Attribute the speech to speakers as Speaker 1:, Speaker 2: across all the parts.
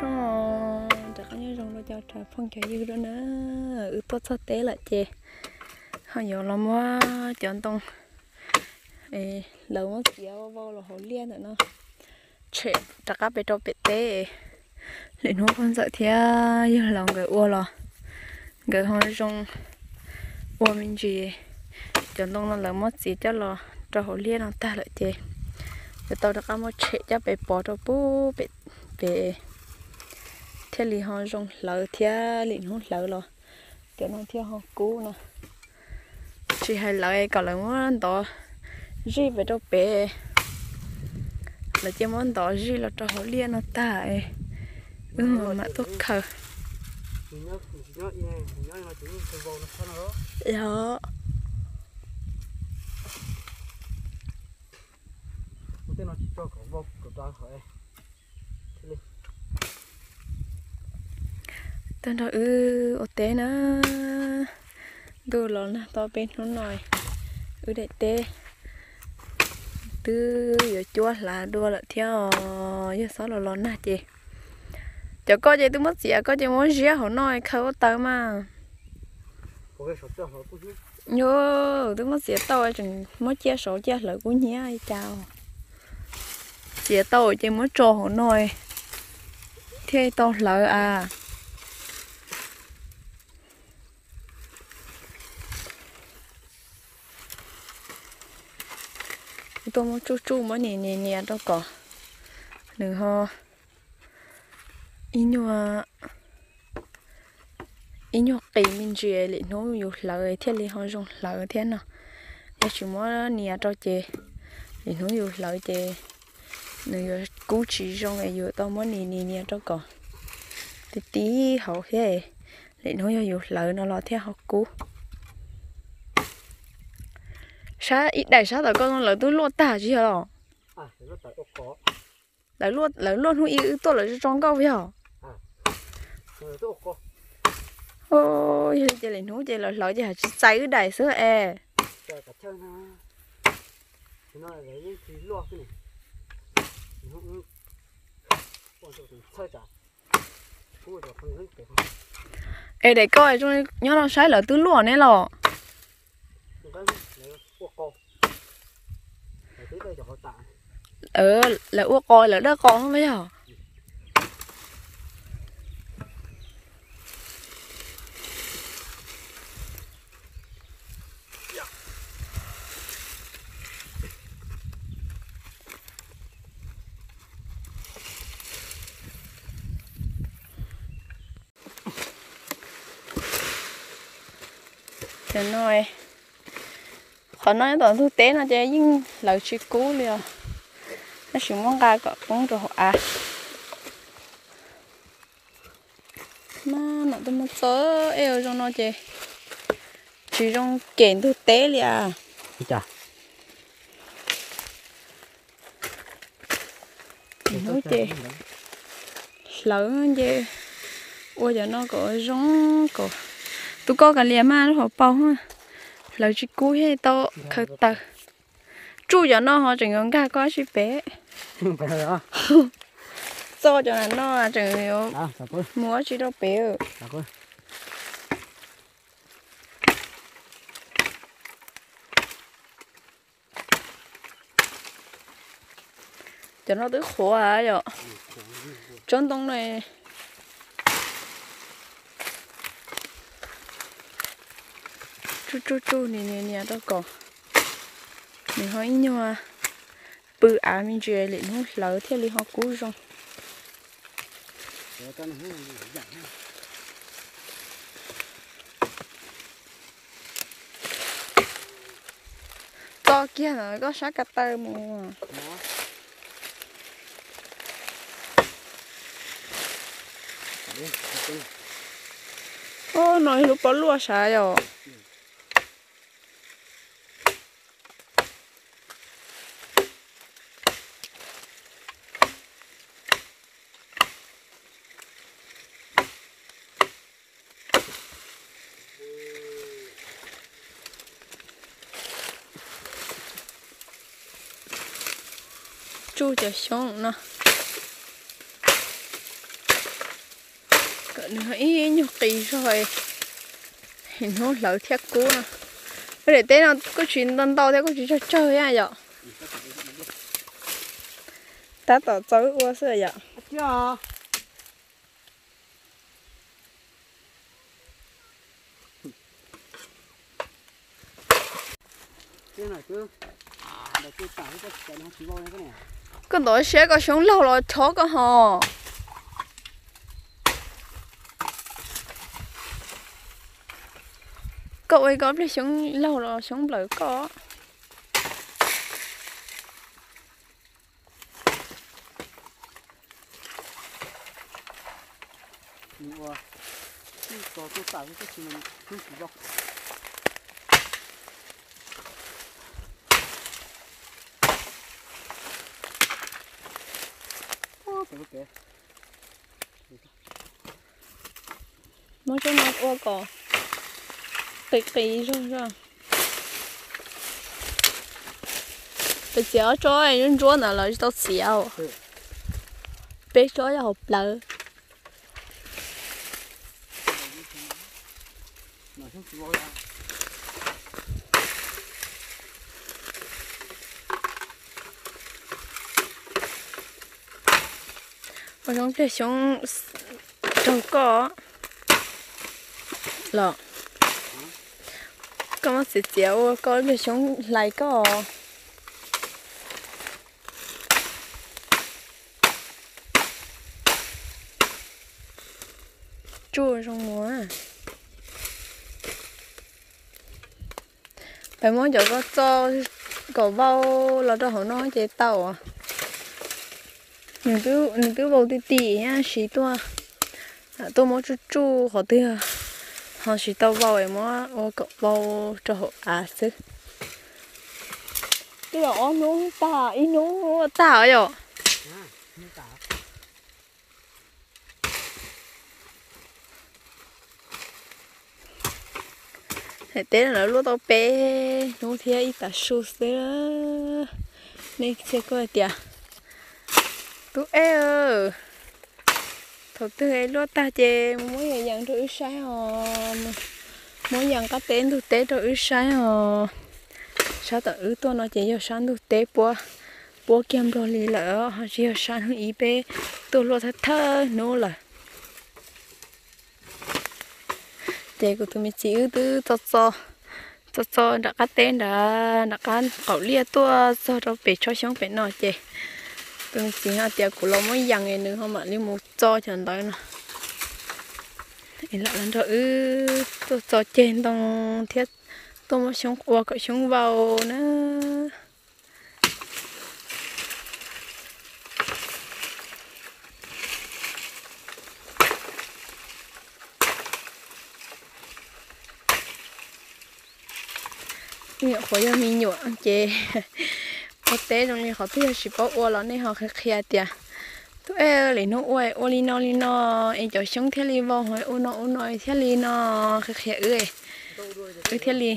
Speaker 1: xong chắc có nhớ rong nó cho trời phong trời dư đó nữa ừ tốt sao tế lại chê họ nhiều lắm quá chọn tông ê lâu mất kéo vô là hồ liên rồi nó trẻ chắc cá bê trâu bê tế lên nó con sợ thế giờ lòng người ua lò người họ rong ua mình gì chọn tông nó lâu mất gì cho lò cho hồ liên nó ta lại chê rồi tao đã có một trẻ cho bé bỏ cho bố bé bé thế li họ dùng lỡ thế li nó lỡ rồi cho nó theo họ cũ nè. Chỉ hay lỡ còn lại muốn đó gì về cho bé là chỉ muốn đó gì là cho họ liên nó ấy. Ừ mà tốt khờ. Dạ.
Speaker 2: Tên nó cho cậu vô cậu ta khỏi
Speaker 1: tên đó ừ ô té nữa đồ lon nè to bên nó nồi ừ để tê tư giờ chua là đua là theo. Giờ sáu là lon nè chị cho có gì tôi mất gì có gì muốn gì họ nói khâu tao mà nhớ tôi mất gì tao chừng mất chia sổ chia lợi của nhé ai chào. Chị tao chỉ muốn trò họ nói thế tao lợi à tôi muốn chú chú mới nè nè nè, đâu có. Đừng ho in nhua in nhua kỳ mình chơi lệ nó nhiều lời, thế lệ họ dùng lời thế nào? Để chỉ muốn nè, cho chị. Lệ nó nhiều lời chị. Người cú chỉ trong ngày vừa tôi muốn nè nè nè cho có. Thì tí, hậu thế. Lệ nó nhiều lời nó lo theo học cú ít đại sao tao con lợi tôi luôn tả chứ hả
Speaker 2: à thì nó
Speaker 1: lợi luôn lợi luôn không yêu tôi là trong câu với hả ôi chị lại nói chị là lợi chị hả chị cháy cái đại sữa e
Speaker 2: thì nó là lấy thứ lo cái này thì nó cũng quan trọng là chơi không được không hết cái
Speaker 1: ê để coi trong nhớ nó sai luôn nè lò
Speaker 2: không cái lấy ốc có lấy
Speaker 1: ờ ừ, là uống coi là đó con không phải hả? Để nói khó nói toàn thực tế nó chơi nhưng lời chỉ cú liền. Nó chỉ muốn ra có cũng rồi à. Mà nó tôi muốn sớ eo trong nó chơi chỉ trong kiện thực tế liền. À
Speaker 2: chả
Speaker 1: nói chơi lớn chơi ôi giờ nó có giống có tôi có cả liền mà nó họ bao ha lời chỉ cú hay to khờ tờ chú giờ nó họ chừng ngon cả có chỉ bé do cho là nó là chừng
Speaker 2: cô
Speaker 1: mua chỉ đâu bé
Speaker 2: cô
Speaker 1: cho nó tới khổ à giờ trốn đông này chú chú chú nè nè nè đó có mình hỏi nhau à bự à mình chơi lại nó lỡ theo li họ cú rồi to kia là có sát cả tơ mà ô nói lúc có lúa xả rồi chú cho xong nó. Cỡ nữa ý nhục kỳ rồi thì nó lỡ thiết cú nè bây giờ tên nó có chuyện tân tàu thế có chuyện cho chơi à vậy. Ta tỏ chơi qua sợ vậy.
Speaker 2: Chưa? Cái này cứ à, để tôi tải cái cái nó chỉ vô cái này
Speaker 1: cái đó sẽ có sống lâu rồi chó có hò cậu ấy có biết sống lâu rồi sống lỡ có
Speaker 2: nhưng cái đó tôi tải cái cái mình không chỉ Ô, cái cái
Speaker 1: mới cho nó qua cỏ tì tì rồi rồi bây giờ cho anh những chỗ nào là
Speaker 2: Ừ.
Speaker 1: bé cho là hộp lỡ
Speaker 2: vào ra
Speaker 1: ở trong cái sống trâu có lọ. Có mà sẽ chéo có cái sống lại có chua trong mùa à phải muốn cho có cho bao là cho họ nói chế tàu à những cái những bao tí tí nha xí tua tôi muốn chú chú họ tí à họ xí bao em muốn ô cậu bao cho họ à chứ cái đó nó ta ý nó ta ở rồi
Speaker 2: à
Speaker 1: thế là nó lúc tao bé nó thấy ít ta sốt xí nên sẽ coi tiệt tụi e ơ. Thật tư ấy lúa ta chê mỗi ngày dặn cho sai hò. Mỗi dặn có tên tụi tế cho sai hò. Sao tao ứ tôi nó chỉ cho sáng tụi tế bua bua kem đồ lì lỡ họ chỉ cho sáng hơn ý bê. Tôi lúa thật thơ nô là chê của tôi mới chỉ ứ tư, cho cho cho cho đã có tên đã đã có cậu lia tua, cho đâu bé cho sống bé nọ chê tôi chỉ hạt tiệc của nó mới dặn này nữa không mà nếu một cho chẳng tới nè thì lại lần rồi tôi cho trên tông thiết. Tôi mới xuống qua cậu xuống vào nữa. Nhựa khối cho mình nhựa chê. có té trong này họ biết chỉ bảo ô là nên họ khai khai tiệt tụi em lấy nó ôi ô li nó li nó em cho sống theo li vào hỏi ô nó ô nó theo li nó khai khai ơi
Speaker 2: đâu rồi
Speaker 1: ơi theo li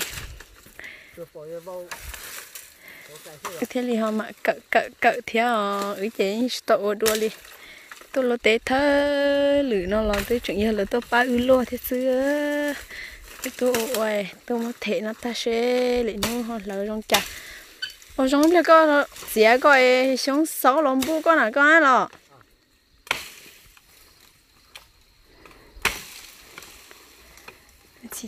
Speaker 2: cái gì
Speaker 1: ơi li họ mà, cỡ cỡ cỡ theo ơi chế tổ đua li tôi lo té thơ, lử nó lo tới chuyện như là tôi ba ư lo thế xưa tôi ôi tôi mà thể nó ta sẽ lấy nó họ lỡ trong chặt ở cái sáu chỉ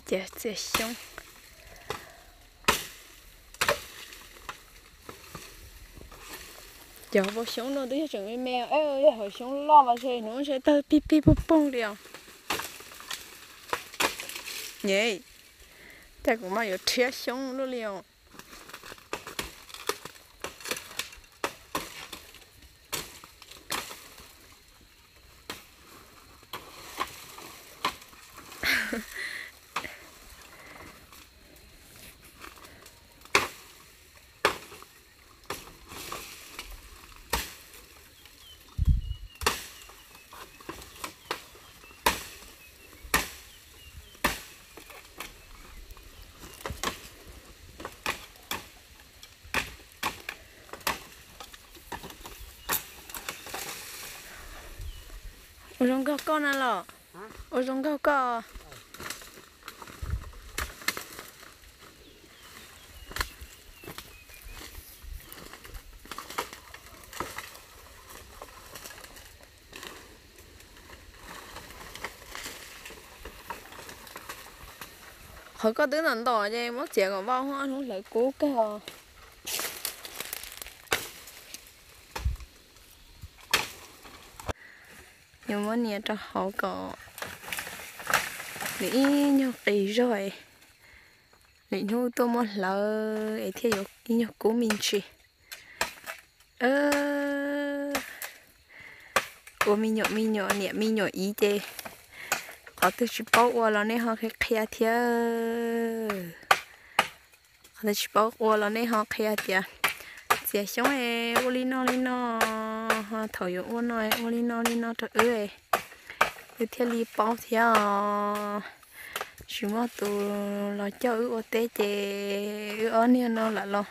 Speaker 1: giờ vô sống nó tới chuẩn bị mèo ơi hồi sống lo vào xe nó sẽ tới pi pi bung bung đi nhỉ tại cũng mà có thiết sống nó liền trong có con ăn lọ? Ô trong cao cao họ có đứa nào đỏ chứ mất chuyện còn bao hoa nó lại cố cái nhưng mà nhà cho họ có nghĩ nhau tỷ rồi. Để nhu tôi muốn lỡ ấy thì yêu nhau cố mình chị. Ơ cố mình nhỏ mình nhỏ nhẹ mình nhỏ ý chê. Họ tự chỉ bảo qua là nên họ khai khai thiệt họ tự chỉ bảo qua là nên họ khai thiệt giờ sống ấy ô nó li nó họ thổi ô nói ô đi nó đi nó trời ơi. Cái thiệt li bao thiệt à. chỉ mà tụ là cho ư ô tê chê. Ư ô nia nó là lo.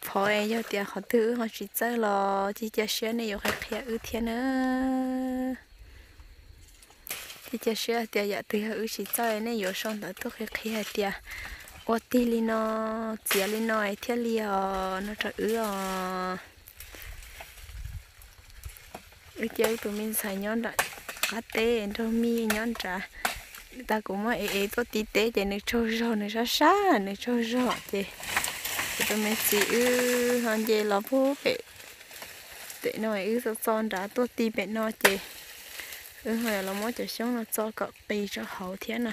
Speaker 1: Phò ai cho tiệt họ thứ họ chỉ chơi lo, chỉ chơi xe này yêu khách kia ư thiên nữa chỉ chơi xe tiệt giờ từ ư, chỉ chơi này yêu xong đó tôi khách kia tiệt ô tê li nó chỉ li nó ai thiết li ờ à, nó trời ư ờ ứ chơi tụi mình xài nhon đã cá tê thôi mi nhon trả ta cũng mới ế ế tôi tí tê để nó trôi rồi nó xa xa nó trôi rồi thì tụi mình chỉ ư hơn gì lò phú bể để nói ư sao son đã tốt tí bệnh nó chị ư hồi là mỗi chỗ sống nó cho cọ bì cho hậu thế nè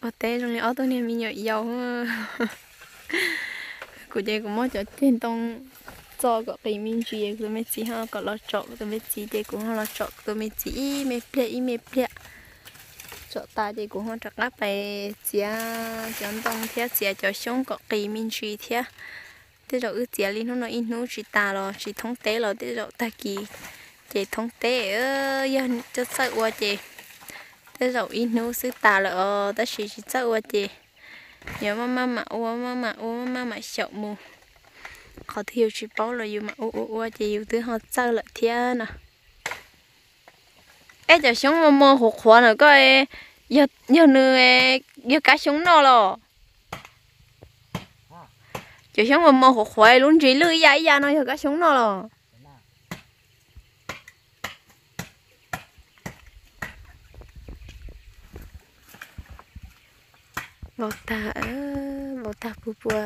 Speaker 1: ở tê trong này ở tôi này mình nhớ dầu của chị cũng mỗi chỗ trên tông cho cái cái mình chỉ tôi mới chỉ ha có lo chọn tôi mới chỉ để cũng lo chọn tôi mới chỉ mấy plei mấy ple chọn ta để cũng không chắc lắm bài chia chọn tông thế chia cho xong có cái mình chỉ thế thế rồi ước chia lên nó in nó chỉ ta rồi chỉ thống tế rồi thế rồi ta kỳ chỉ thống tế ơ giờ cho sợ quá chị thế rồi in nó sư ta là ta chỉ chỉ sợ quá chị nhớ mama mà mà ô mà mà ô mà mà sợ mù họ thiếu chỉ bảo là yêu mà ô ô ô chỉ yêu thứ họ sao là thiên nè. Ê, giờ sống mà mò hụt hoa nữa coi giờ giờ nữa giờ cá sống nó lo giờ sống mà mò hụt hoa luôn chỉ lưỡi dài dài nó giờ cá sống nó lo bảo ta bảo ta bùa bùa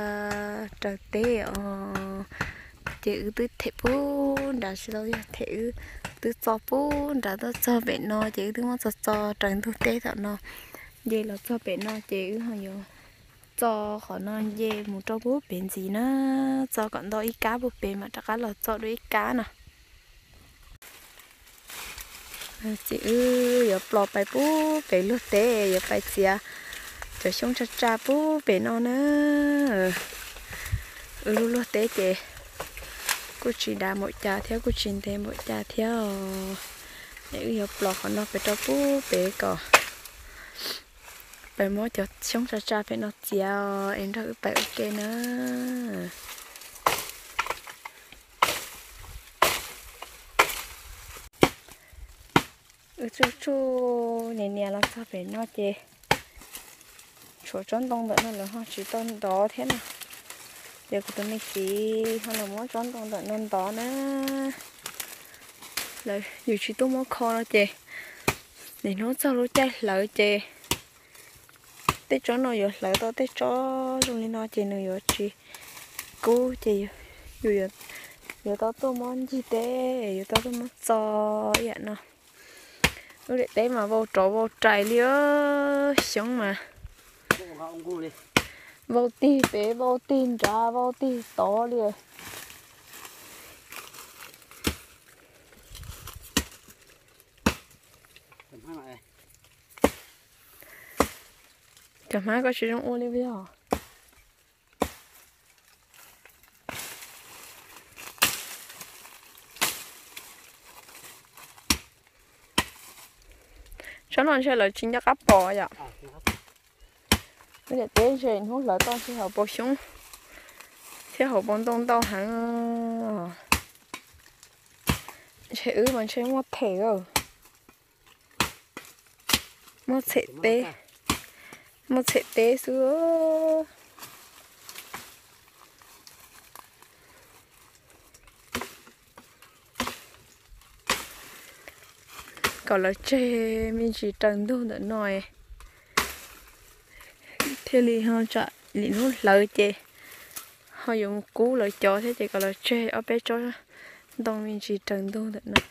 Speaker 1: trời tê ờ chữ tư thể bu đã sẽ đâu thể tư cho bu đã tôi cho bé nó chữ tư mà cho cho trần tu tế thọ nó vậy là cho bé nó chữ họ vô cho họ nó về một trâu bố bệnh gì nó cho còn đó ít cá bố bệnh mà chắc là cho đôi ít cá nè chữ giờ bỏ bài bố bệnh lúc tê giờ bài chia cho xuống cha cha bố bé nó nữa ừ lúc lúc tế chị cô chỉ đa một cha theo, cô chỉ thêm một cha theo. Để hiểu lọt họ nó phải cho bố bé cỏ. Bé mỗi cho xuống cha cha bé nó chiều em thử bé ok nữa. Ừ chú chú, nè nè làm sao phải nó chị chỗ trốn đông đợt nó là chỉ tôn đó thế nào giờ của tôi mới chỉ hay là muốn trốn đông đợt nên đó nữa lại dù chỉ tôi muốn kho nó chè. Để nó sau nó chạy lỡ chè. Tết chó nó giờ lỡ đó, tết chó luôn đi nó chè nó giờ chỉ cố chè dù giờ giờ tao tôi muốn gì thế giờ tao tôi muốn cho vậy nó lúc để đấy mà vô chỗ vô trại liếu sống mà vô tì bé vô tin ra vô tì to liền chả má có sử dụng Olivia cho nó sẽ là chính các bò vậy bây giờ tế rồi nó lỡ to sẽ học bổ sung sẽ học bón đông đâu hẳn chơi ứ mà chơi mua thẻ rồi. Mua thẻ tê mua thẻ tê xưa. Còn là chơi mình chỉ trần thôi nữa nói thế li ha chợ li nó lợi chơi họ dùng cú lợi cho thế thì gọi là chơi ở bé cho đồng mình chỉ trần thôi nữa.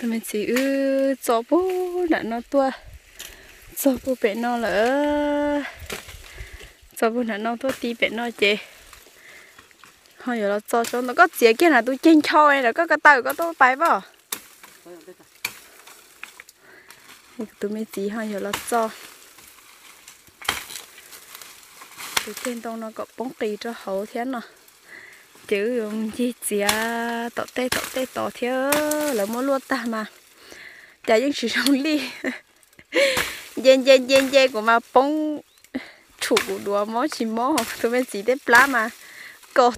Speaker 1: Tụi mình chỉ ư cho bố là nó tua. Cho bố bé nó là cho bố là nó tua, tí bé nó chê thôi giờ nó cho cho nó có chế kia là tôi trên cho ấy là có cái tàu, có tôi bay vào tôi mới chỉ thôi giờ nó cho. Tôi trên tông nó có bóng kỳ cho hậu thế nào chứ dùng chi chĩa tọt tê tọt tê tọt thế. Là mua luôn ta mà. Chả những sự sống đi. Dên dên dên dên của mà bông chủ đùa mó chỉ mó. Tôi mình chỉ đến plá mà. Cột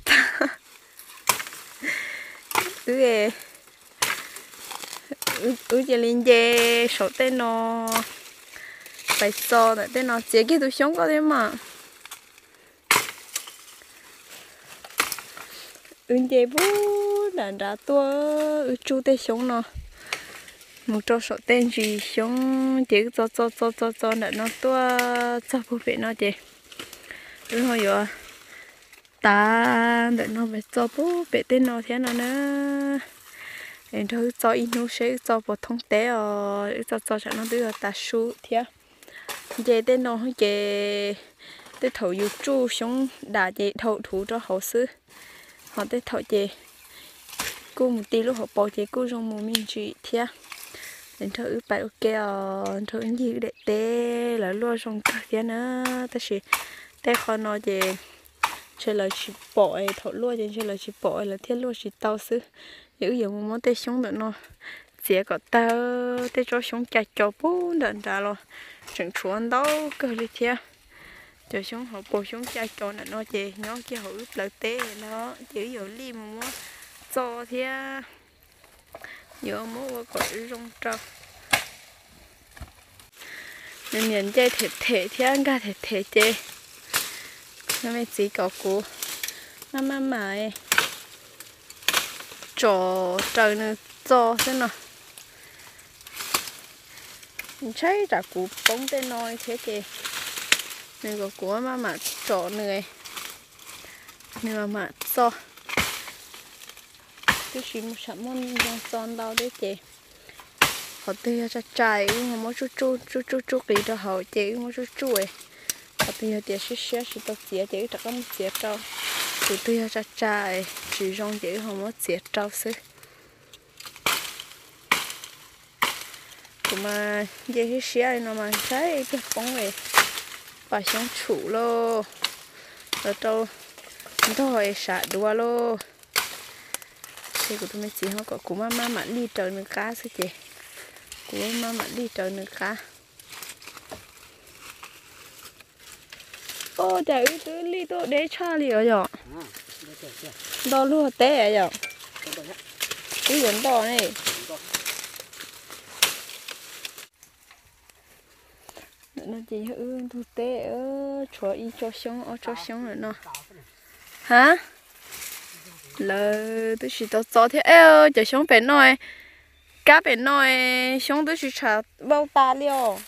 Speaker 1: ừ ê ừ ừ giờ lên dê số tên nó phải so nữa tên nó chế cái tôi sống có thế mà. Ư chế bố, đàn đá tua ư chú tê sống nó. Một trò sọ tên gì sống chế cho cho cho cho cho nè nó tua, cho bố vệ nó chị. Ư hồi giờ ta để nó về cho bố về tên nó thế nào nữa. Em thôi, cho in nó sẽ cho bộ thông tế ở cho cho cho nó đưa ta su thế. Về tên nó về tới thầu yêu chú xuống đã về thầu thủ cho họ sư. Họ tới thầu về cô một tí lúc họ bỏ về cô trong một mình chị thế. Đến thử bài ok ờ, à thử gì để tê, là luôn trong cái thế nữa. Ta chỉ tê khó nói về chơi là chỉ bỏ ấy thọ luôn chè chơi là chỉ bỏ ấy là thiết luôn chỉ tao xứ. Giữ giờ một món tê xuống được nó. Chỉ có tao, tê cho xuống chặt cho bố đợn ra lo. Chẳng chuẩn đâu cơ lý thia. Cho xuống họ bổ xuống chặt cho nó nó chè nó kia họ ướp lợi té nó. Chỉ giờ lim mà cho thì giờ mua có rong trâu. Nên nhận chơi thể thể thì ăn cả thể thể chơi nó mới chỉ có cú mà mà cho trời nó cho thế nào? Mình trả cú bóng tên nói thế kìa. Này có của mà mà trọ người mà mà so cái gì một sản món trong son đâu đấy chị. Họ tươi cho trái mà chút chút chút chút chút đi cho họ chị mỗi chút chút ấy họ tươi thì sẽ sẽ sẽ chia chỉ chắc không chia trâu. Thì tươi cho trái chỉ rong chỉ họ có chia trâu xứ mà vậy sẽ sẽ nó mà trái cái phong này, bà sống chủ lô. Rồi đâu thôi, xả đua lô. Thì của tôi mới chỉ họ có của mama mà đi trời nữa cá sao chị. Của mama đi trời nữa cá ô trời ơi tôi đi tô đế cha li ở dọ đo luôn té ở dọ cái vấn đo này. Nó chỉ hư thu tế ở chỗ y cho sống ở cho sống rồi nó. Hả? Lờ, tôi chỉ tao cho thế. Ơ cho sống bé nói cá bé nói sống tôi chỉ trả bao ta liao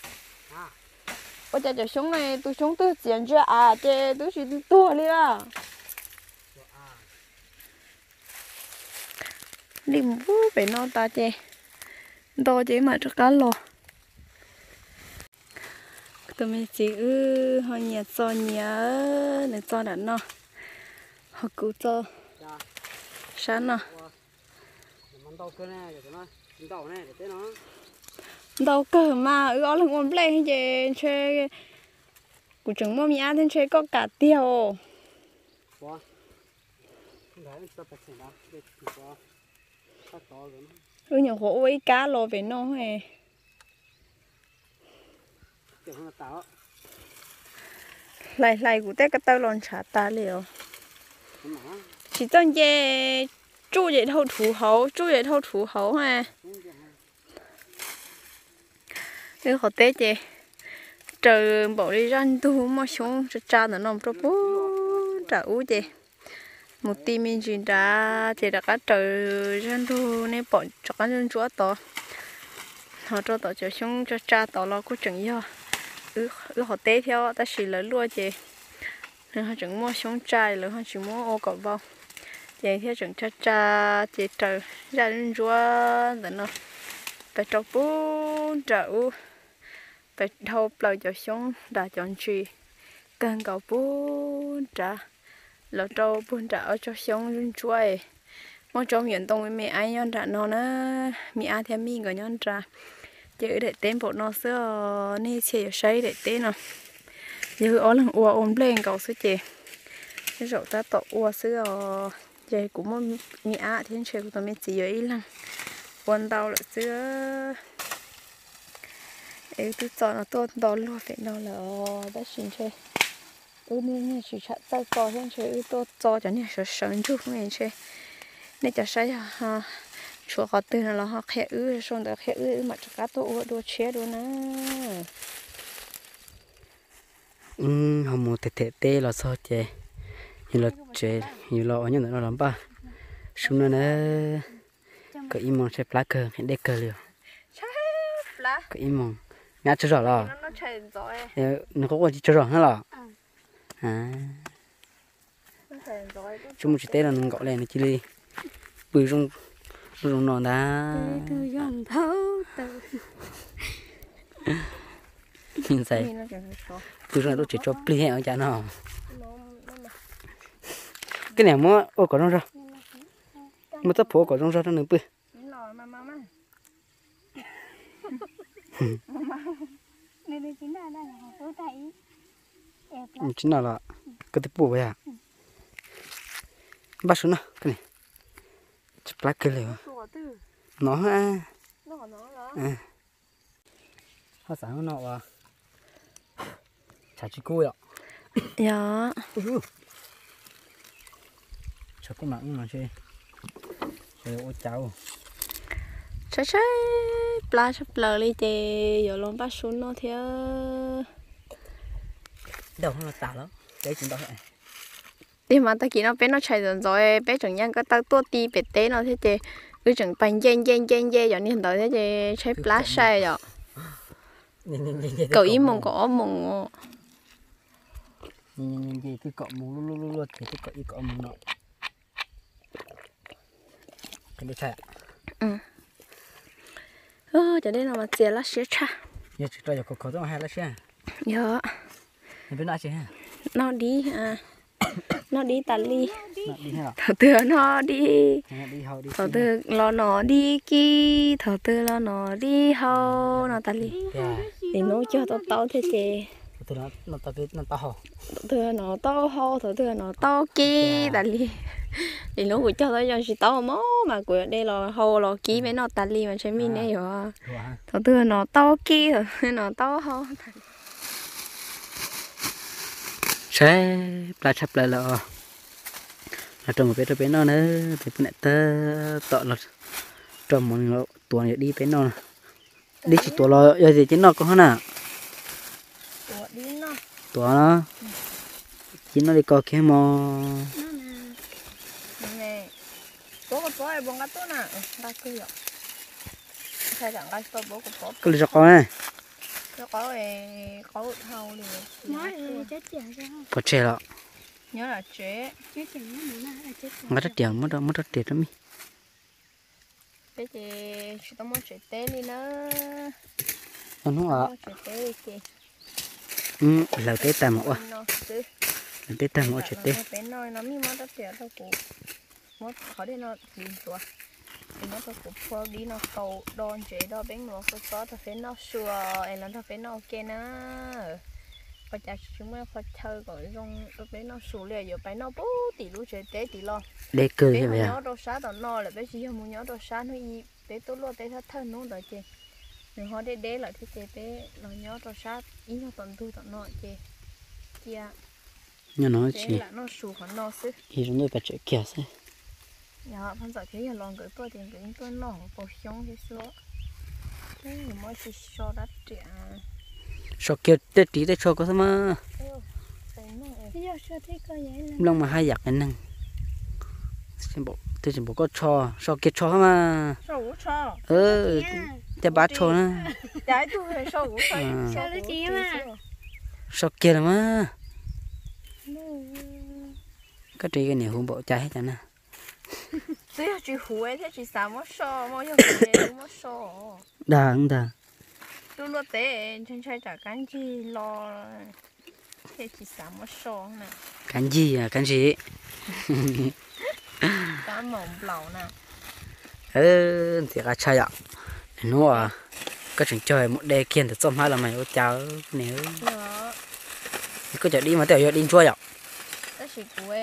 Speaker 1: bây giờ mà mình chỉ ư họ nhà cho nhớ để cho đã nó họ cứu cho sáng nó đâu cơ mà ư ở là ngon hay gì chơi của chúng mong nhá thì chơi có cả tiêu ư nhiều hộ với cá lò về nó
Speaker 2: táo
Speaker 1: lại lại của té cái tao lon trả ta liệu chỉ tên về chú vậy thâu thủ hậu chú vậy thâu thủ hậu ha nếu họ té chị. Trời bỏ đi răn tu mà xuống cho cha nó nằm trong bố trả u chị. Một tí mình chuyển ra thì đã cả trời răn tu nên bỏ cho cái dân chúa to. Họ cho tổ cho xuống, cho cha to lo cũng chừng do. Ừ ừ họ té theo ta chỉ lấy luôn chị. Nên họ chừng mua xuống trai rồi họ chỉ mua ô cỏ vào. Chị theo chừng cha cha, chị trời, ra dân chúa rồi nó phải cho bố trả u phải thâu bao cho xuống đã chọn truy cần cầu buôn trả lỡ trâu buôn trả ở cho xuống luôn chuối mong trong hiện tông với mẹ ai nhon trả nó nữa mẹ ai theo mi người nhon trả chữ để tên bộ nó xưa nè chơi xây để tên nó giờ ở lần ua ôm lên cầu xưa chị cái rổ ta tổ ua xưa giờ cũng mong mẹ ai thiên chơi của tôi mẹ chỉ ở lần quân tàu là xưa ấy tôi cho nó tốt đó luôn phải nó là đã xin chơi ừ nên như chỉ chặt tay to hơn chơi ừ tôi cho cho nên sợ sợ chút mình chơi nên chả sai ha. Chúa họ từ là họ khẽ ừ xong rồi khẽ ừ mà cho cá tôi đồ chế đồ nè
Speaker 2: ừ họ mua tê tê tê là sao chơi như là chơi như là ở những nó làm ba. Xuống nó nè cái im mong chơi plá cờ cái đê cờ liều
Speaker 1: lá
Speaker 2: cái im ngã chưa rõ là
Speaker 1: nó nó chạy rồi
Speaker 2: nó có gì chưa rõ hết là à.
Speaker 1: Rồi
Speaker 2: chúng mình chỉ té là nó gọi lên chỉ đi bự trong trong nó đã nhìn thấy
Speaker 1: rồi
Speaker 2: bự trong nó chỉ cho pli ở chả nó
Speaker 1: nó nó mà.
Speaker 2: Cái này mua ô có trong ra. Mua tấp phố có trong ra nó nữa bự
Speaker 1: nó mà mà mà
Speaker 3: nên đây chính là là
Speaker 2: Ừ, chính là là cái phố vậy à? Bắt xuống nào cái này. Chụp lá cái này nó ha.
Speaker 1: Nó nó đó
Speaker 2: à. Họ sáng nó à? Chả chỉ cô ạ.
Speaker 1: Dạ.
Speaker 2: Chả có mạng mà chơi chơi ô cháu
Speaker 1: sai sai pla sắp lờ đi chè. Giờ lòng bắt xuống nó theo
Speaker 2: đâu nó tả lắm. Đấy chúng ta
Speaker 1: đi mà ta kia nó bé nó chạy dần rồi. Bé chẳng nhang cái tao tua ti bé té nó thế chè. Cứ chẳng bánh yen yen yen yen giờ nên tới thế chè. Chạy pla sai rồi. Cậu im mong có mong
Speaker 2: nhìn nhìn nhìn cái cọ mù. Lu lu lu thì cái cọ y cọ mù nọ cái đấy chạy
Speaker 1: ơ cho nên là mà chè lá xía cha
Speaker 2: giờ chỉ cho giờ có có hai lá
Speaker 1: dạ.
Speaker 2: Mình biết nói gì ha?
Speaker 1: Nó đi à nó đi tà ly.
Speaker 2: Đi
Speaker 1: thở tư nó đi.
Speaker 2: Đi đi
Speaker 1: thở tư lo nó đi ki. Thở tư lo nó đi hâu nó tà ly. Thì nó cho tao tao thế chè
Speaker 2: từ nó nó tao nó tao hậu.
Speaker 1: Thở tư nó tao hâu thở tư nó tao ki tà ly thì nó cũng cho tao cho chỉ tao mó mà của đây là hâu là ki mấy nó tà ly mà chơi min này rồi thở tư nó tao ki thở tư nó tao hâu
Speaker 2: sẽ là sắp lại là là trong một cái bên nó nữa thì bên này tớ tọt là trong một nó tuần đi bên nó đi chỉ tuần lo giờ gì chứ nó có hả?
Speaker 1: Của đi nó.
Speaker 2: Tuần nó chỉ nó đi coi cái mò.
Speaker 1: Này bố có bố bố cái tốt nè ba cứ vậy thay chẳng cái tôi bố có bố
Speaker 2: cái lì con này
Speaker 1: nó có về có thâu đi
Speaker 3: nói là chết trẻ ra không
Speaker 2: có trẻ lọ
Speaker 1: nhớ là
Speaker 3: muốn là chết trẻ
Speaker 2: mất tiền mất mất rất tiền lắm
Speaker 1: bây giờ chúng ta muốn chế té đi nữa
Speaker 2: anh không ạ
Speaker 1: té
Speaker 2: ừ là cái một
Speaker 1: nó chứ
Speaker 2: là cái một chuyện tê
Speaker 1: bé nói nó mi mất tiền thôi cụ mất khó để nó gì rồi thì nó có cụ phô đi nó cầu đòn chế đó bé nó có có ta phải nó sửa em làm ta phải nó ok nữa và chắc chúng mình phải chơi gọi trong bé nó sửa liền giờ bé nó bố tỷ lũ chế té tỷ lo.
Speaker 2: Để cười vậy à
Speaker 1: nhớ đâu xa tao no là bé chỉ không nhớ đâu xa nó y bé tôi lo bé thắt thân nó rồi chị. Mình hỏi để để lại thì chị bé nó nhớ đâu xa ý nó tận tu tận nọ chị. Kia.
Speaker 2: Nhưng nó
Speaker 1: là nó còn nó xứ
Speaker 2: thì chúng tôi phải chạy kia sẽ
Speaker 1: nhà phân giải thế là lòng cái tôi thì cái tôi nó bỏ xong thì số thế thì mới chỉ cho đắt tiền
Speaker 2: cho kia tết tí tết cho có mà?
Speaker 1: Cái
Speaker 3: vậy là
Speaker 2: long mà hai giặc cái năng. Xem bộ tôi chỉ bộ có cho cho kia cho mà.
Speaker 3: Nha
Speaker 2: thế bát cho
Speaker 1: cũng phải
Speaker 2: À.
Speaker 3: Mà.
Speaker 2: cho kia là mà. Cái trí cái này không bộ trái hết cả nè
Speaker 1: thế là chỉ hùi thế chỉ sao mà so mà giờ cái mà so
Speaker 2: đà cũng đà
Speaker 1: tôi lo té chân chạy trả cái gì lo thế chỉ sao mà so nè
Speaker 2: cái gì à cái gì
Speaker 1: cá mỏng lẩu nè
Speaker 2: ờ thì cái chơi ạ. Nó à cái chuyện chơi một đề kiên thì xong hai là mày ô cháo nếu.
Speaker 1: Đó
Speaker 2: có chạy đi mà tiểu đi chua ạ
Speaker 1: thế chỉ của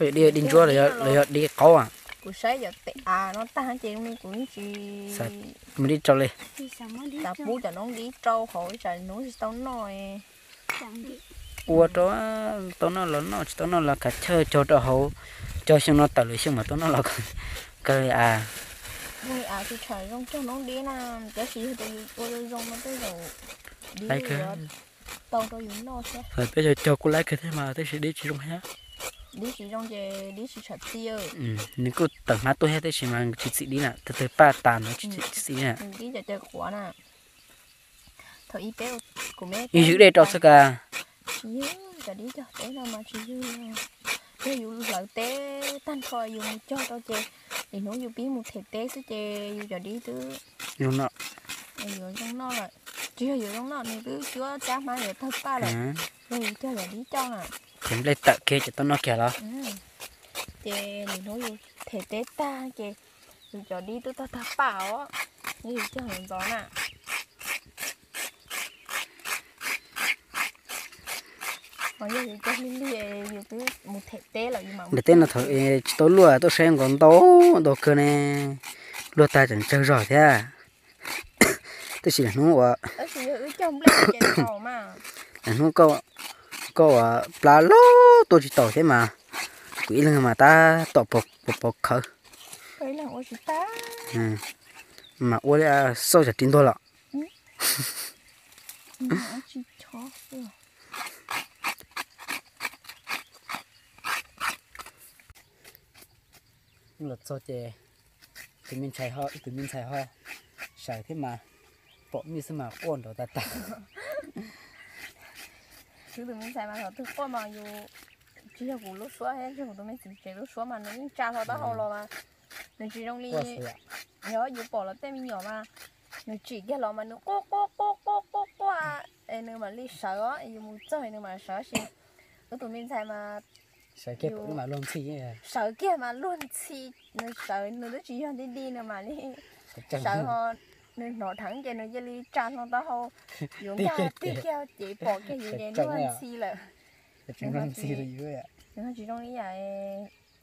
Speaker 2: có chạy đi đi chua là là đi có à?
Speaker 1: Của sáng giờ tệ à nó ta chỉ mình cũng chỉ
Speaker 2: Sao? mình đi cho lên
Speaker 3: thì sao mà đi
Speaker 1: ta
Speaker 3: cho
Speaker 1: bố cho nó đi trâu hỏi trời nó thì tao nói.
Speaker 2: Ua đó tao nó là nó tao nó là cả chơi cho đó hậu. Cho xong nó tự xong mà tao nó là cái à.
Speaker 1: Vui à thì trời rong cho nó đi nè. Cái gì thì tôi rong nó tới rồi đi rồi tao tôi dùng nó sẽ
Speaker 2: rồi bây giờ cho cô lấy cái thế mà thế sẽ đi chỉ trong hết
Speaker 1: đi chỉ rong về đi chỉ chặt tiêu
Speaker 2: ừ nếu cô tận mắt tôi hết thế chỉ mà chỉ chỉ đi nè. Từ từ ba tàn nó chỉ chỉ chỉ nè.
Speaker 1: Đi chặt chơi quả nè thôi ít béo của mẹ
Speaker 2: như dưới đây trâu sao cả
Speaker 1: chứ cả đi cho té nào mà chỉ dư cái dụ lợi té tan coi dùng cho tao chơi thì nó dùng biến một thể té sẽ chơi dù cho đi từ
Speaker 2: dùng nó
Speaker 1: giờ trong nó là chưa ừ. dù trong nó này cứ chưa cha má để thật ba là rồi cho là đi cho nè
Speaker 2: cũng lấy tự kia cho tao nó kìa đó.
Speaker 1: Ừ chơi thì nó dùng thể tế ta chơi dù cho đi tôi ta ta bảo á như cho hưởng gió nè
Speaker 2: để tên là thôi tôi lùa tôi xem còn tố, đồ cơ này lùa ta chẳng chơi giỏi thế à tôi chỉ là nó à
Speaker 1: thì tàu mà.
Speaker 2: Là nó có có à lá lô tôi chỉ tỏ thế mà. Quỷ lưng mà ta tỏ bọc bọc bọc khờ.
Speaker 1: Là ô
Speaker 2: ừ. mà à sâu chả tin tôi lọ.
Speaker 1: Nó chỉ chó rồi
Speaker 2: lột sâu chè tụi mình xài ho tụi mình xài ho. Xài thế mà bỏ mi xem mà ôn đồ ta ta
Speaker 1: chứ tụi mình xài mà thôi tôi qua mà dù chỉ là củ lúc xóa hết chứ tụi mình chỉ chỉ lúc xóa mà nó cha thôi đó hậu rồi mà nó chỉ trong
Speaker 2: sửa
Speaker 1: nhớ dù bỏ là tên nhỏ mà nó chỉ cái lọ mà nó cô cô cô cô cô cô à em nếu mà ly sợ dù một chơi nếu mà sợ gì ở tụi mình xài mà
Speaker 2: xài cái bỏ mà luôn vậy
Speaker 1: sợ kia mà luôn chi nó sợ nó chỉ cho đi đi nữa mà đi sợ họ nó thẳng cho nó cho đi tràn nó tao hô dùng
Speaker 2: Tí
Speaker 1: cái
Speaker 2: kẹt
Speaker 1: tí
Speaker 2: kẹt.
Speaker 1: keo chỉ bỏ cái gì để nó
Speaker 2: à?
Speaker 1: ăn xì là
Speaker 2: chẳng luôn xì rồi vậy ạ.
Speaker 1: Nhưng mà chỉ trong lý giải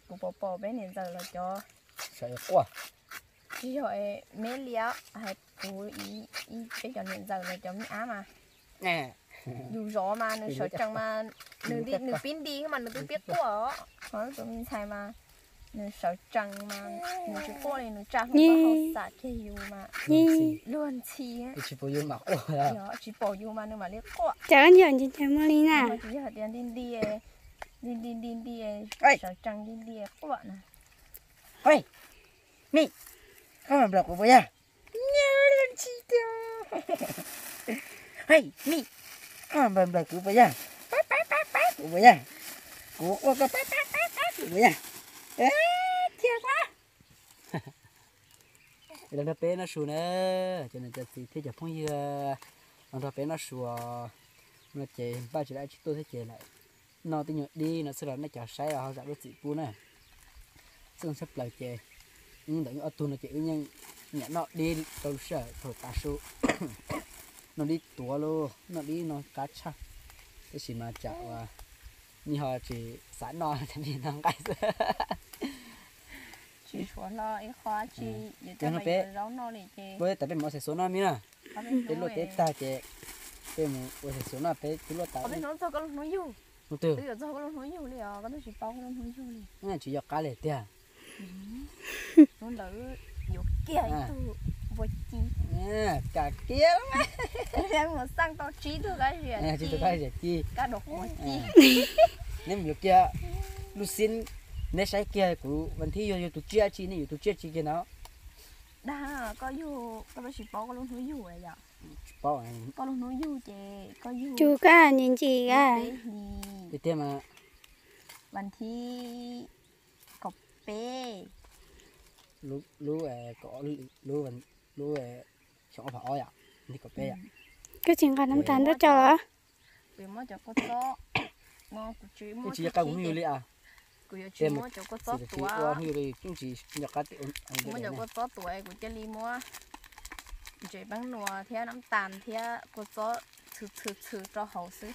Speaker 1: của bỏ bỏ bên này giờ là cho.
Speaker 2: Sợ quá.
Speaker 1: Chỉ hỏi mấy liao hay của ý ý cái cho hiện giờ là cho mấy á mà
Speaker 2: nè.
Speaker 1: Dù gió mà nó sợ
Speaker 2: nó
Speaker 1: chẳng mà nó đi nó
Speaker 2: là-
Speaker 1: pin đi mà nó cứ biết hỏi tụi mình xài mà nó sợ chẳng mà. Nó chỉ qua này nó không
Speaker 3: Nhi.
Speaker 1: có hậu xả cái dù mà.
Speaker 2: Luôn
Speaker 1: chi. Á.
Speaker 2: Chỉ bỏ vô mà quá à
Speaker 1: chỉ bỏ dù mà nó mà lấy quả
Speaker 3: chẳng nhiều trên trái mà đi nè
Speaker 1: mà chỉ hạt tiền đi đi đi đi đi đi sợ chẳng đi đi bạn này
Speaker 2: ôi mi không làm được của bố à nhớ chi tiêu hey mi không làm được của bố à bát bát bát bát của bố của của cái bát bát bát bát của bố ê thiệt quá lần đó bé nó sù nữa cho nên cho chị thấy cho phong như lần đó bé nó sù nó chạy ba chị lại tôi thấy chạy lại nó tự nhiên đi nó sẽ là nó chả sai à họ dạy với chị pu này xong sắp lại chạy nhưng đợi ở tu nó chạy nhưng nhẹ nó đi đâu sợ thổi cá số nó đi tua luôn nó đi nó cá chắc. Cái gì mà chảo à như họ chỉ sẵn nó thì đi nó cái
Speaker 1: chỉ số lo ấy khó chỉ cho
Speaker 2: Cho nó
Speaker 1: mày
Speaker 2: bé.
Speaker 1: rau nó để chơi
Speaker 2: với tại bên mọi sẽ số nó mi nè cái
Speaker 1: nó
Speaker 2: lô tế ta chạy bên một một sẽ số nó tế cái lô ta
Speaker 1: có bên nó có nó yêu
Speaker 2: một từ.
Speaker 1: Bây giờ cho có hối nhiều liền có tôi chỉ bao luôn hối nhiều liền
Speaker 2: nó chỉ giọt cá lẻ tia
Speaker 1: nó lỡ nhiều kia
Speaker 2: À.
Speaker 1: tu vô chi.
Speaker 2: À cả kia
Speaker 1: em muốn sang tao trí thôi cái gì
Speaker 2: à chỉ tôi cái gì chi.
Speaker 1: Cá độc vô chi.
Speaker 2: Nếu mà kia lúc xin nếu sai kia của vấn thi yêu tụ chia chi này tụ chia chi kia nó.
Speaker 1: Đa có vô có tôi chỉ bao có luôn hối nhiều rồi giờ
Speaker 2: bao này
Speaker 1: có luôn hối nhiều chè có vô
Speaker 3: chú cả nhìn chị cả
Speaker 2: cái tiền mà
Speaker 1: วั นที่กบเป้
Speaker 2: lú lú ờ có lú vấn lú ờ chỗ phải oi à đi có bé à
Speaker 3: cái chuyện cả năm tàn đó cho
Speaker 1: กูยังมอจะก็โตมอกูจีมอ
Speaker 2: cái chỉ cái cũng nhiều đi à
Speaker 1: กูยังจีมอจะก็โต
Speaker 2: chỉ
Speaker 1: ตั
Speaker 2: chỉ
Speaker 1: ว
Speaker 2: qua nhiều đi cũng chỉ nhập cái tiền
Speaker 1: กูมอจะก็โตตัวกูจะรีมัวจีบังนัวเทียน้ำตาลเทียกูโตถือถือถือจะหอซื้อ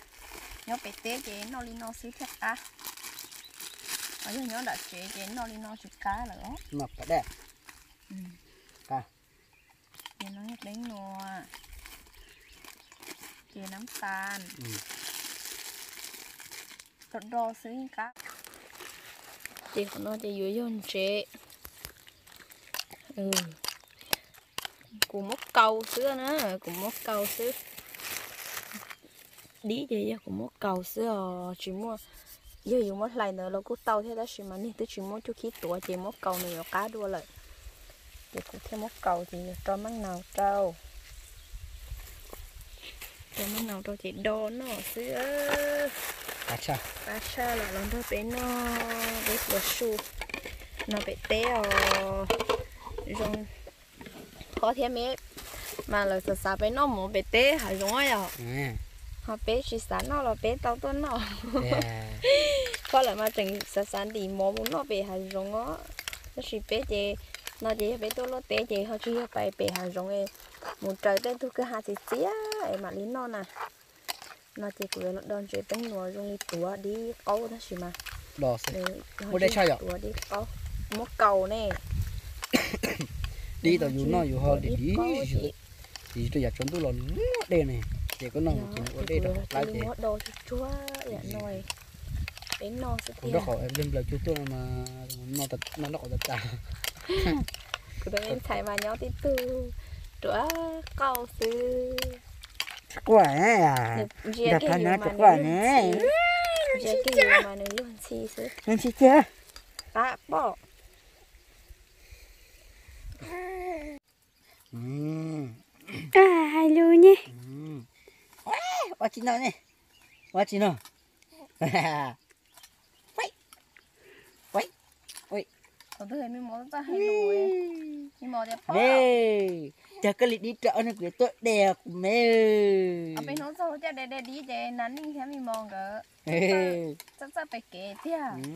Speaker 1: ยอไปเต้เจนอลีนอซื้อแท็กอ่ะเอาอย่างยอดัดเจเจนอลีนอจุดก้าเหรอ
Speaker 2: nhập cái đẹp
Speaker 1: เจน้องเล้งนัวเจน้ำตาล
Speaker 2: ừ.
Speaker 1: รถรอซื้อก้าเจของน้องจะอยู่ย่นเจเออกูมกเกาซื้อนะกูมกเกาซื้อđi vậy giờ cũng muốn cầu xưa chỉ mua giờ dùng một lại nữa là cứ tàu thế đó chỉ mà nên tôi chỉ muốn chút khí tuổi chỉ muốn cầu này là cá đua lại thì cũng thêm một cầu thì cho măng nào trâu. Cho măng nào trâu thì đo nó xưa
Speaker 2: à cha
Speaker 1: cá cha là lần đó bé nó bé vừa su. Nó bé té rồi có thêm mấy mà là sợ sợ bé nó muốn bé té hay giống ấy à?
Speaker 2: À
Speaker 1: họ bé chỉ sáng nó là bé tao tuần nó.
Speaker 2: Yeah.
Speaker 1: có là mà chừng sợ sáng thì mò muốn nó bé hay giống nó nó chỉ bé chị nó chỉ bé tôi nó té chị họ chỉ phải bé hay giống ấy muốn trời tới tôi cứ hai chỉ xía ấy mà lý nó nè nó chỉ cứ đòn chỉ bánh nua dùng đi tua đi câu đó chỉ mà.
Speaker 2: Sẽ
Speaker 1: để
Speaker 2: Mua đây chơi à?
Speaker 1: tua đi câu một cầu nè.
Speaker 2: Đi tàu dù nó dù họ đi
Speaker 1: chị.
Speaker 2: Thì tôi giờ chúng tôi là đây này để có nòng chỉ có đây đâu lái
Speaker 1: chỉ một đồ chúa dạ nồi. Bánh no sẽ
Speaker 2: đó khỏi em lên là chú tôi mà nó thật nó nó có thật ta
Speaker 1: cứ đó em xài mà nhau thì từ chúa câu sư
Speaker 2: quả à.
Speaker 1: Đặt
Speaker 2: thằng nó chụp quả nè.
Speaker 1: Giờ cái gì mà nó luôn xì sư
Speaker 2: nên chị chưa?
Speaker 1: Ta bỏ.
Speaker 2: Ừ.
Speaker 3: À hai luôn nhé.
Speaker 2: Ừ. Quá chín nó nè. Quá chín nó
Speaker 1: còn tôi thấy mình món ta hay lùi. Mình món đẹp quá.
Speaker 2: Nè chờ cái lịch đi chợ này của tôi đẹp mẹ
Speaker 1: ở bên nó sao chứ để để đi để nắn đi theo mình cơ
Speaker 2: Ê.
Speaker 1: chắc chắc phải kể thế à?
Speaker 2: Ừ.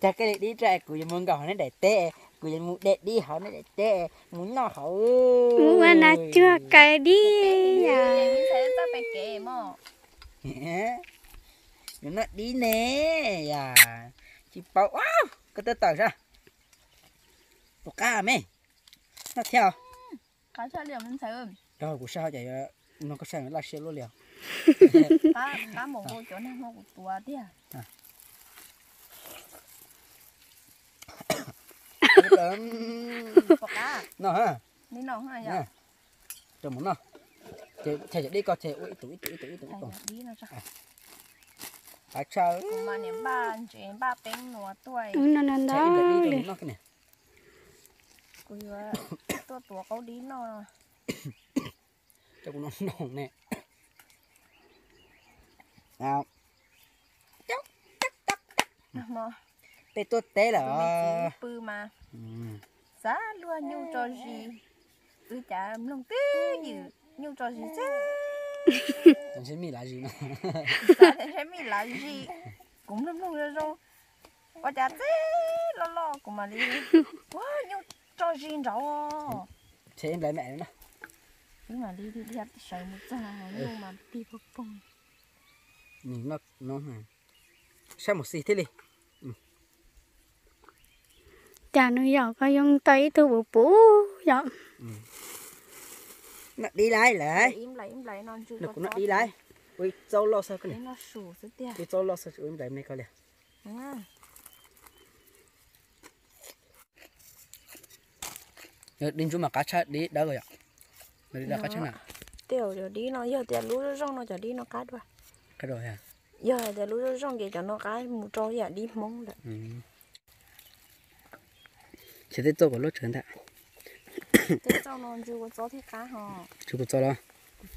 Speaker 2: Chà cái này đi ra của dân muốn gò nó để tệ. Của dân muốn để đi họ nó để tệ. Muốn nó họ
Speaker 3: muốn mà là chưa cái đi à?
Speaker 1: mình thấy chắc phải kể mà
Speaker 2: nhưng nó đi nè. Chị bảo wow cái tơ tờ ra tổ cá mẹ nó theo.
Speaker 1: Cá cha liều mình thấy không?
Speaker 2: Rồi của sao vậy? Nó có sao nó là xe luôn liều
Speaker 1: cá cá một vô chỗ này một tua thế à?
Speaker 2: Nó ha
Speaker 1: đi nào hả
Speaker 2: nè.
Speaker 1: giờ
Speaker 2: cho muốn nó. Chạy chạy đi coi chạy ui tuổi tuổi
Speaker 1: thầy
Speaker 2: tuổi
Speaker 1: đi cho.
Speaker 2: À. Sao?
Speaker 1: Cũng mà niệm ba chuyện ba bánh nua tuổi.
Speaker 3: Nó nó
Speaker 2: chạy
Speaker 3: đó
Speaker 2: đi
Speaker 3: liền
Speaker 2: cho nó cái này
Speaker 1: cũng tua tua câu đi nó
Speaker 2: cho nó nồng nè nào.
Speaker 1: Mà
Speaker 2: tê tốt té là
Speaker 1: tụi mình chỉ bự mà.
Speaker 2: Ừ.
Speaker 1: giá luôn nhu cho gì? Ừ chả lông tứ gì nhu cho gì chứ
Speaker 2: Mình sẽ mi là gì nữa
Speaker 1: giá thì thấy mình là gì? Cũng lông lông rồi rồi. Có chả thế lo lo cũng mà đi. Quá nhu cho gì rồi
Speaker 2: sẽ em lại mẹ nữa
Speaker 1: nhưng mà đi đi đi ăn sợ một giờ nhưng mà đi vô cùng.
Speaker 2: Nhìn nó nó này sao một xì thế đi.
Speaker 3: Chả nó giờ có dùng tay tôi bù bù giờ
Speaker 2: nó đi lại lại
Speaker 1: im lại im lại non chưa
Speaker 2: nó cũng nó đi lại. Ui cháu lo sao cái này?
Speaker 1: nó sủ rất tiền.
Speaker 2: Cái cháu lo sao ui đại này coi liền đinh chú mà cá cha đi đã rồi ạ. Đi đã cá cha nào?
Speaker 1: Tiểu rồi đi nó giờ tiểu lú rong nó cho đi nó cắt vào
Speaker 2: cái rồi à
Speaker 1: giờ tiểu lú rong kì cho nó cái một trâu giờ đi mông đấy.
Speaker 2: Ừ. Chỉ thấy tôi có lúc chuyển đã
Speaker 1: thế cho nó chú có gió thế cá hò.
Speaker 2: Chú có cho lo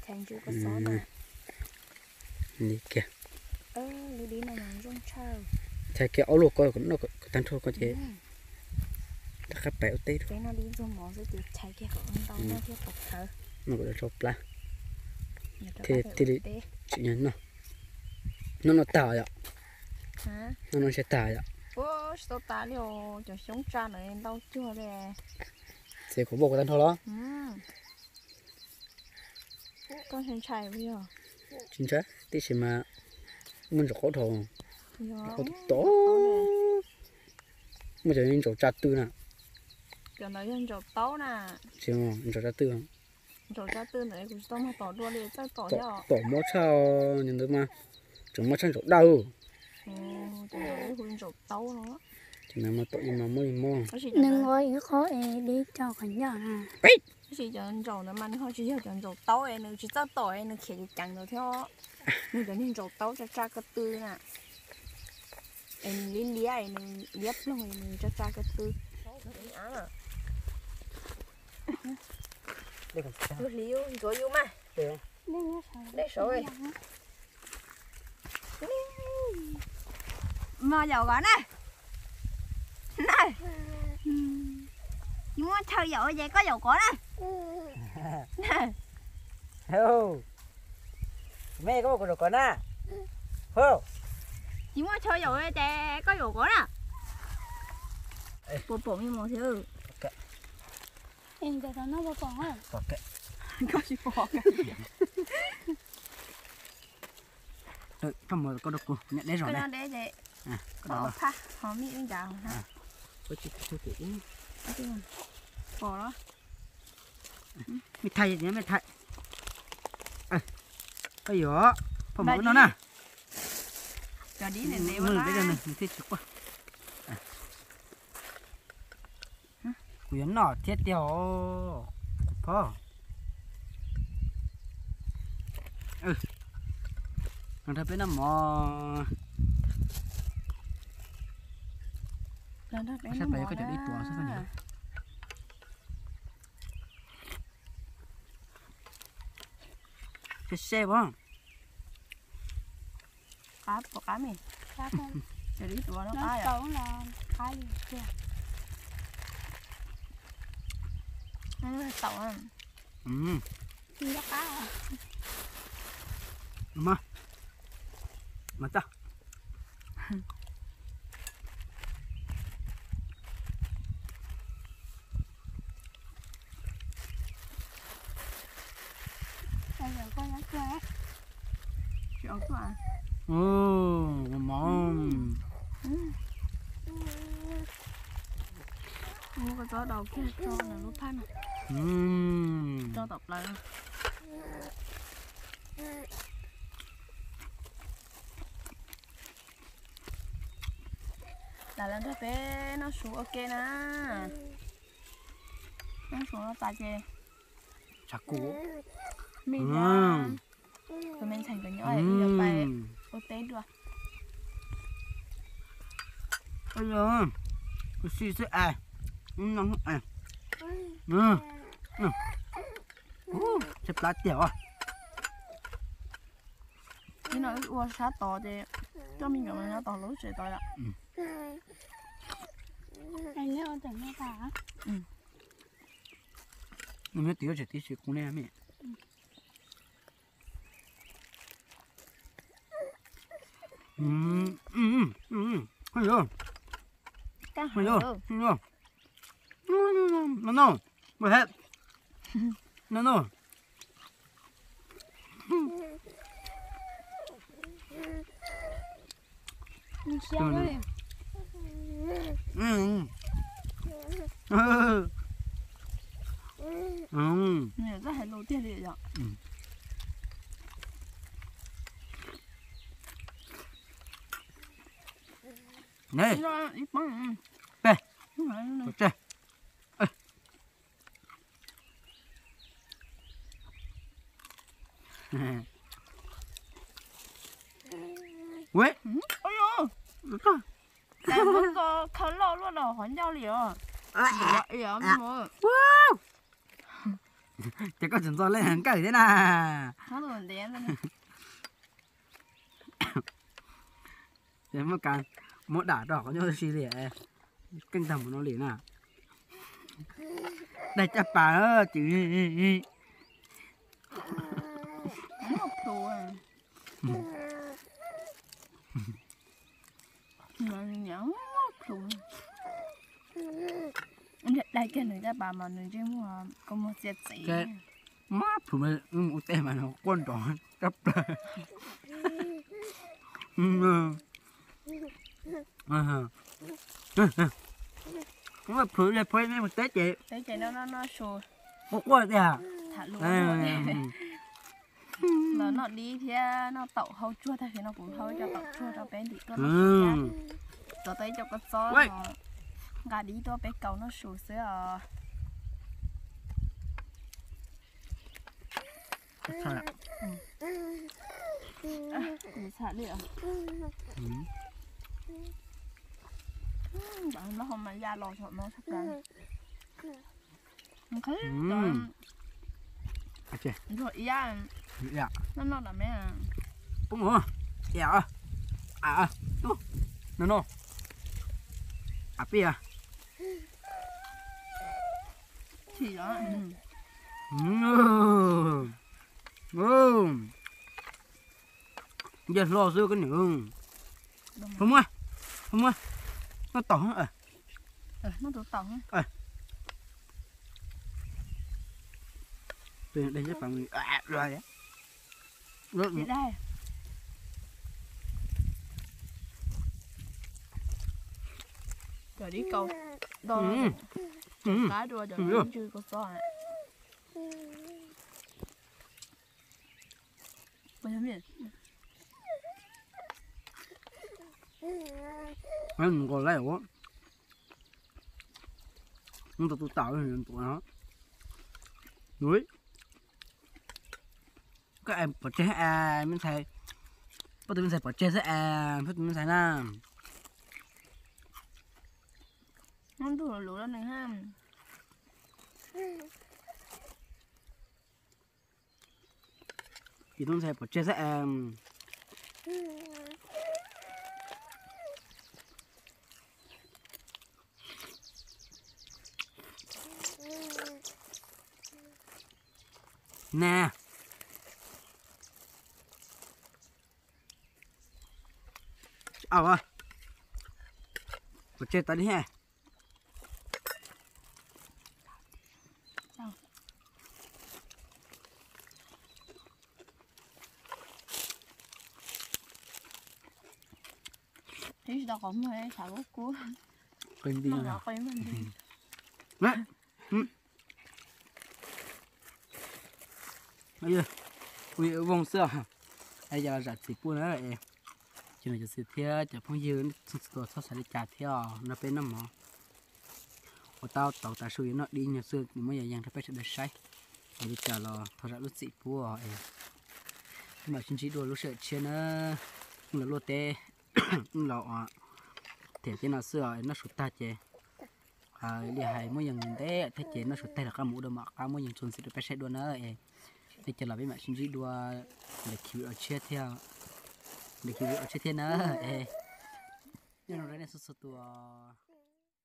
Speaker 1: thành chú có gió mà
Speaker 2: đi kìa.
Speaker 1: Ơ lú đi nó làm rong trâu.
Speaker 2: Thay cái áo lụa coi cũng nó có tan thôi có chế đã cắt bẹo tê
Speaker 1: cái nó đi rong mỏ rồi thì chạy cái khẩu tao nó thiết cọc thở.
Speaker 2: Nó gọi là chọc la. Thế- thế
Speaker 1: đầu
Speaker 2: đi- chị nhấn nó nó nó tả
Speaker 1: hả?
Speaker 2: Nó nó sẽ tả ạ.
Speaker 1: Ô sao ta liệu cho sống cha em đau chưa đây
Speaker 2: sẽ có bộ cái tan thôi đó.
Speaker 1: Ừ. Con hiện chạy bây giờ?
Speaker 2: Chính xác tí chỉ mà mình rõ thầu
Speaker 1: giờ
Speaker 2: có to mà giờ mình chỗ chặt tư nè
Speaker 1: giờ nó dân trộn tấu nè.
Speaker 2: Chỉ mà mình chỗ chặt tư không?
Speaker 1: Trộn ra tư nữa cũng tao mà tỏ đua liền tao tỏ theo
Speaker 2: tổ mó sao nhìn được mà. Chúng mà chân chỗ đau.
Speaker 1: Ừ tao nói cũng trộn tấu nữa
Speaker 2: chỉ là mà tội mà mới mò
Speaker 1: cho
Speaker 3: có ý khó đi cho cả nhà à
Speaker 1: gì cho anh trộn nữa mà nó chỉ cho anh trộn tấu em nó chỉ tao tỏ em nó khỉ chẳng được theo. Nó cho nên trộn tấu cho cha cái tư nè. Em liên lia em liếp luôn em cho cha cái tư
Speaker 2: đây còn sao
Speaker 1: Tôi liu, rồi yêu mà.
Speaker 2: đây
Speaker 1: Đây rồi. Mà dầu gõ nè. Này. Chị muốn theo dầu vậy có dầu gõ nè. Nè.
Speaker 2: Hello. Mẹ có một con à? Hello.
Speaker 1: Chị muốn theo dầu vậy có dầu gõ nè. Bộ bộ như một thứ
Speaker 3: em giờ nó có còn không
Speaker 2: Có cái.
Speaker 1: Có gì bỏ cả.
Speaker 2: Đợi, trong một có được cô. Nhận đấy rồi này.
Speaker 1: nó đấy để
Speaker 2: À, có
Speaker 1: bỏ
Speaker 2: đó.
Speaker 1: pha. Họ mi bên già hả?
Speaker 2: Có chị cho chị.
Speaker 1: Cái. Bỏ đó.
Speaker 2: Mày thay gì mày thay. Ê. Cái gì đó? Phải mở nó nè.
Speaker 1: Cho đi để để
Speaker 2: Ừ,
Speaker 1: vào
Speaker 2: bây giờ này, mình thích chụp qua. À. Quyến nọ thiết tiêu. Phô. Ừ. Nó thật bên nó mò. Sắp
Speaker 1: bỏ
Speaker 2: có chỗ đi tuần sắp nữa. Cái xe bông.
Speaker 1: Cá, bỏ cá mình.
Speaker 3: cá không
Speaker 1: Cho đi tụi nó cá
Speaker 3: nó
Speaker 1: à.
Speaker 3: là cá gì kìa
Speaker 1: Ừ, tàu à.
Speaker 2: Ừ.
Speaker 3: đi ra cá à
Speaker 2: Mà. Mà ta.
Speaker 3: bây giờ có lá chơi
Speaker 1: Chị ốc à.
Speaker 2: Ồ, món.
Speaker 1: Mua cái gió đầu kia cho là cho tập lại. Là lần thứ bé nó xuống ok nè. Nó xuống nó tại chê.
Speaker 2: Chả cũ.
Speaker 1: Mình ra. Rồi mình thành cái nhỏ này
Speaker 2: Ừm.
Speaker 1: ô tế được.
Speaker 2: Ôi giời. Cái xì xì à. Ừ, à. Ừ. Ừ. Xếp lá tiểu à.
Speaker 1: Cái nó ua sát to thì cho mình cảm nó to lối sẽ to ạ.
Speaker 3: anh nhớ tỉnh nó cả
Speaker 2: nó mới tiểu chỉ tí xíu cũng nè mẹ. Ừm, ừm, ừm. Ôi giời.
Speaker 1: Cái
Speaker 2: Ôi
Speaker 1: hàng
Speaker 2: giời.
Speaker 1: đâu.
Speaker 2: Ôi giời. No, no. What happened? No, no.
Speaker 3: Mình xéo rồi.
Speaker 2: Ừ. Ừ. Ừ.
Speaker 1: Này, đi hay lâu tiền đấy ạ. Ừ. Này. Này. Bé. Bé. À. mà
Speaker 2: chắc có chúng tôi lên hàng cởi thế nào?
Speaker 1: Nó rồi đen rồi
Speaker 2: thế mà càng một đả đỏ có nhau xì lẻ. Canh tầm của nó liền à đây chắc bà ơ chứ
Speaker 1: nó thua mà nhẫn thua đại cái người ta bà mà người chơi mua có một chiếc gì
Speaker 2: Cái- má phụ mày một tên mà nó quan trọng cấp là ừ ừ mà phụ lại phải mấy một tết chị
Speaker 1: tết cái nó nó nó sôi
Speaker 2: một quả thế à
Speaker 1: thả luôn nó nó đi thì nó tậu hâu chua thì nó cũng hâu cho tậu chua cho bé đi con
Speaker 2: ừ
Speaker 1: tới cho con gió gà đi to bé cầu nó sụt sữa à
Speaker 2: sao ạ
Speaker 1: xả đi
Speaker 2: ừ
Speaker 1: bạn nó không mà da lò chọn nó sắp cái mình thấy rồi
Speaker 2: chị
Speaker 1: rồi ya
Speaker 2: dạ
Speaker 1: nó nó là à
Speaker 2: cũng ngủ dạ à à nó nó à bia à
Speaker 1: thì đó. Ừ.
Speaker 2: ừ. Ừ. Giờ lo dưa cái nữa. Không mua không mua nó tổng à.
Speaker 1: Ờ, nó tụ tổng
Speaker 2: Tuyển đây chắc bằng à, rồi đấy. Rất
Speaker 1: đi đây. Giờ đi câu đo
Speaker 2: Ừ.
Speaker 1: Cá đua giờ
Speaker 2: Ừ.
Speaker 1: nó chưa có gió à bây giờ miền
Speaker 2: Mình còn lấy quá. Nhưng tụi tôi tạo cái hình tụi nó. Núi. Các em bỏ chế à, mình thấy. Bắt đầu mình thấy bỏ chế sẽ à, bắt đầu mình thấy nè
Speaker 1: nó đủ lúa lên này ha
Speaker 2: Thì tôi sẽ bỏ chết sẽ à. Ừ. Nè. Ờ à. Bỏ chết tao đi ha.
Speaker 1: không 건물에 잡았고 건디야 걸면
Speaker 2: 돼 왜? 응? 아유 우리 봉서 bây giờ rạch thì bún nữa em cho nên cho sự thế cho phong dư tổ sao sẽ trả theo nó bên nó mỏ của tao tàu ta suy nó đi nhà xưa thì mới thì phải sẽ được say, sai để chờ lo thôi ra lúc chị bua em nhưng mà chính chỉ đồ lúc sợ chia nó là lô tê là thể thế nó sửa nó sụt ta chế à đi hay mỗi dòng thế thế chế nó sụt tay là các mũ đồ mặc các mỗi dòng chuẩn sẽ được phải xe đua nữa ấy thế chế là bên mẹ xin dĩ đua để cứu ở chết theo. Để cứu ở chết theo nữa em nhưng nó ra nên sụt sụt tua